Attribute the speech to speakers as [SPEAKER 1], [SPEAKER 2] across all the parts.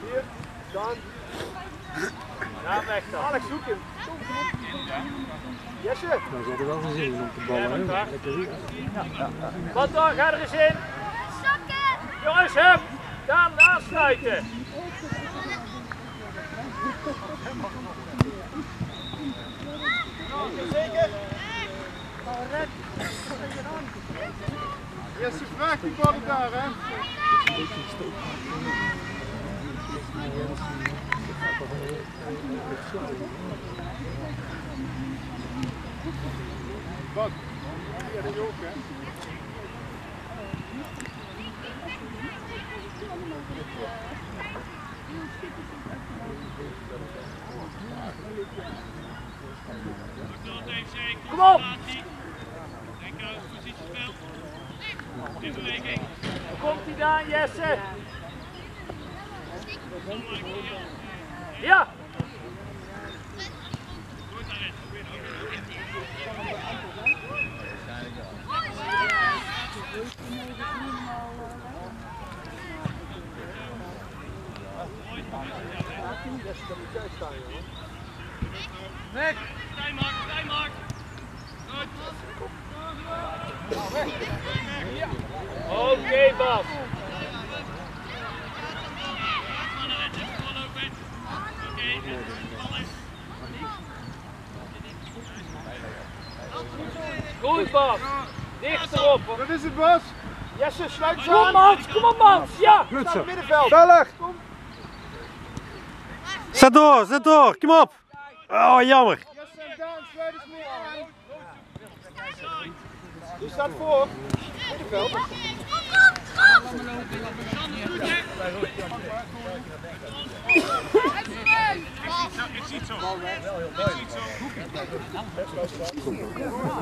[SPEAKER 1] Hier. Dan.
[SPEAKER 2] Ja, weg dan.
[SPEAKER 1] Alex, zoek hem. Jesse.
[SPEAKER 3] Dan er wel zin in om te ballen. Lekker hier.
[SPEAKER 2] Wat dan? Ga er eens in. Jongens, hup. Daan, aansluiten.
[SPEAKER 1] Zeker. Jesse, vraag die ballen daar, hè. Wat? Ja, dat ook, hè.
[SPEAKER 2] Kom op. Waar komt hij dan, Jesse? Ja. Oké, Bas. Goed, Bas. Dichterop. hoor.
[SPEAKER 1] Dat is het, Bas. Jesse, sluit ze
[SPEAKER 2] Kom,
[SPEAKER 1] aan.
[SPEAKER 2] Mans. Kom op, Mans. Ja.
[SPEAKER 1] In het middenveld. Bellig. Kom.
[SPEAKER 4] Zet door, zet door, kom op. Oh, jammer.
[SPEAKER 1] Jesse Daan, sluit eens meer aan. Die staat voor. Middenveld.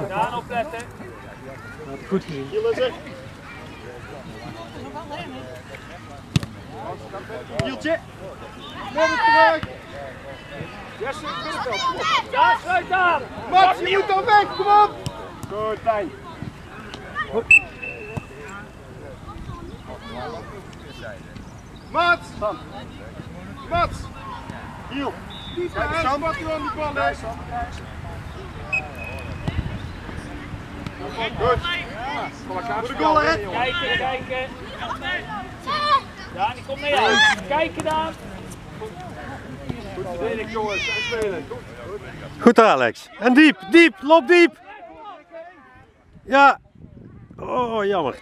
[SPEAKER 2] Daan opletten.
[SPEAKER 3] Goed gezien.
[SPEAKER 1] Hieltje. Kom terug. Jesse,
[SPEAKER 2] sluit aan.
[SPEAKER 1] Max, je weg. Kom op. Goed, Tijn. Mats! Mats! Hiel! Kijk eens, Sam. Wat u aan die bal. Goed. Voor de goal, hè?
[SPEAKER 2] Kijken, kijken. Daan, die komt naar jou. Kijken, Daan.
[SPEAKER 1] Goed jongens. En spelen. Goed
[SPEAKER 4] Alex. En diep, diep, loop diep. Ja. Oh, jammer.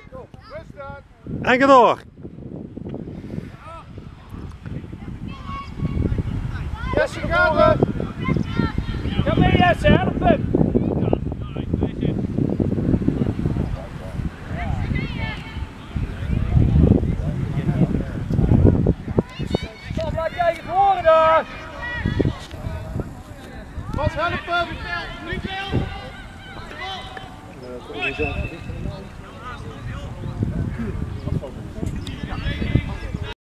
[SPEAKER 4] En ga door.
[SPEAKER 1] Jesse, gaan we.
[SPEAKER 2] Ga mee, Jesse. Help hem.
[SPEAKER 1] Mats, help hem.
[SPEAKER 3] Eh, organisatie.